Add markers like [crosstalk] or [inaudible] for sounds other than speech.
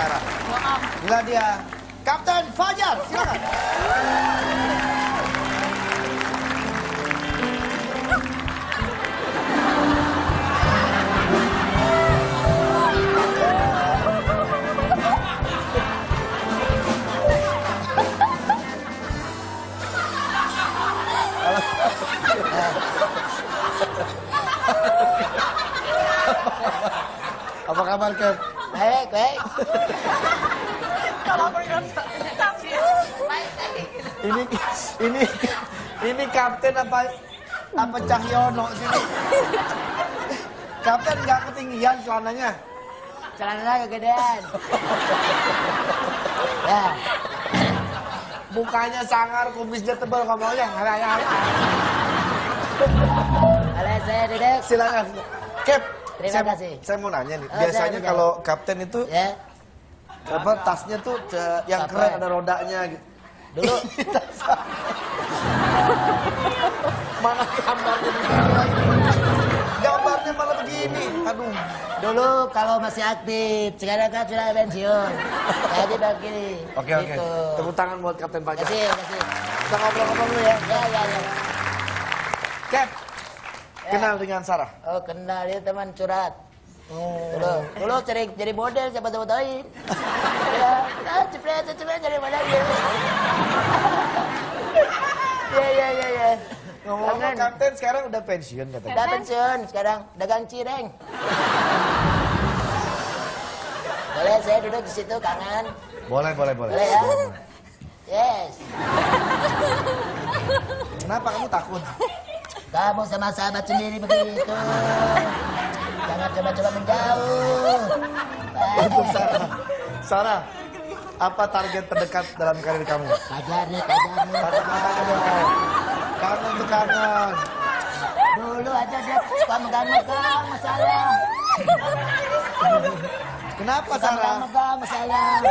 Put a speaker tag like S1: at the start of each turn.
S1: Sarah.
S2: Maaf.
S1: Inilah dia Kapten Fajar, silakan. Apa kabar, Cap?
S3: Baik, baik.
S2: Kalau.
S1: Ini ini ini kapten apa apa Cahyono sini? Kapten nggak ketinggian celananya.
S3: Celana kegedean. ya,
S1: Mukanya sangar, kumisnya tebal ngomongnya. Alah, alah.
S3: kalau saya duduk.
S1: Silakan. Cap,
S3: Terima
S1: saya,
S3: kasih.
S1: Saya mau nanya nih.
S3: Oh,
S1: Biasanya kalau kapten itu
S3: Ya,
S1: apa tasnya tuh yang
S3: Apa?
S1: keren ada rodanya gitu.
S3: dulu [laughs]
S1: Mana gambarnya? Gambarnya malah begini. Aduh.
S3: dulu kalau masih aktif, sekarang kan sudah pensiun. Jadi begini.
S1: Oke oke.
S3: Gitu.
S1: Tepuk tangan buat Kapten Fajar.
S3: Kasih, kasih.
S1: Kita ngobrol-ngobrol dulu ya.
S3: Ya, ya, ya.
S1: Cap,
S3: Ya.
S1: Kenal dengan Sarah.
S3: Oh, kenal dia teman curhat. Dulu, dulu sering jadi model siapa tahu tahu. ya, ah, cepet, cepet jadi model ya. [laughs] Ya, ya, ya, ya.
S1: Ngomong-ngomong. Kapten sekarang udah pensiun katanya.
S3: Udah pensiun sekarang dagang cireng. Boleh saya duduk di situ kangen?
S1: Boleh, boleh, boleh.
S3: Boleh ya? Yes.
S1: Kenapa kamu takut?
S3: Kamu sama sahabat sendiri begitu. Jangan coba-coba menjauh.
S1: Untuk Sarah. Sarah, apa target terdekat dalam karir kamu?
S3: Pajar nih.
S1: Kangen tuh kangen.
S3: Dulu aja dia suka megang-megang masalah.
S1: Kenapa
S3: Suka
S1: Sarah?
S3: megang-megang masalah.